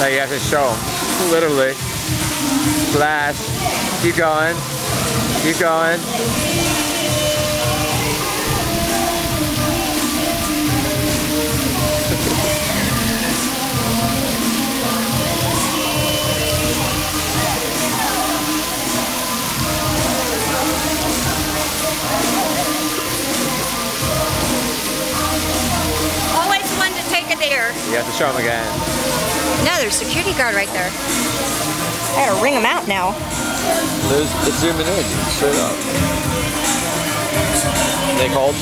Like you have to show them, literally. Flash. Keep going. Keep going. Always one to take a deer. You have to show them again. No, there's a security guard right there. I gotta ring them out now. There's, it's zooming in, straight up. They called?